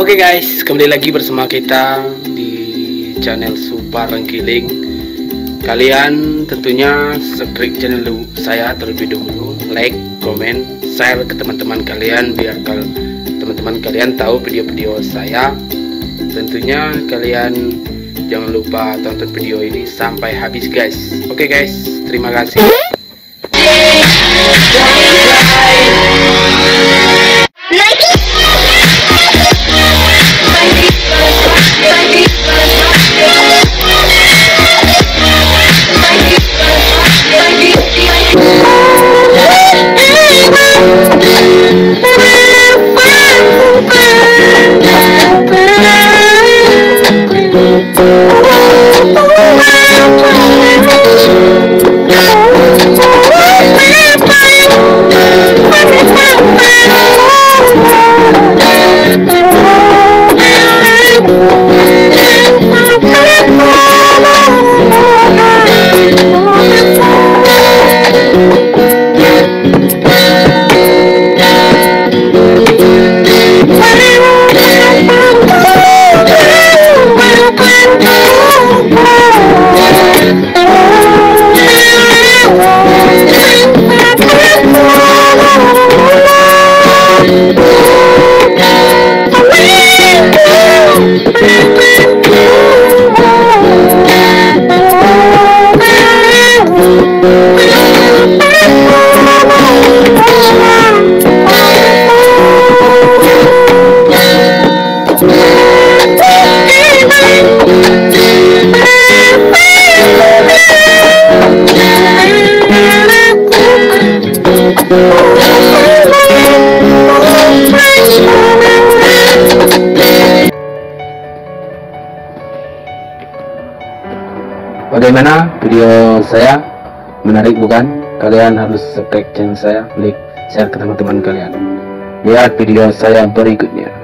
Oke guys, kembali lagi bersama kita di channel Super Rengkiling. Kalian tentunya subscribe channel saya terlebih dahulu, like, komen, share ke teman-teman kalian biar teman-teman kalian tahu video-video saya. Tentunya kalian jangan lupa tonton video ini sampai habis guys. Oke guys, terima kasih. Música Bagaimana video saya? Menarik bukan? Kalian harus subscribe channel saya, like, share ke teman-teman kalian. Lihat video saya berikutnya.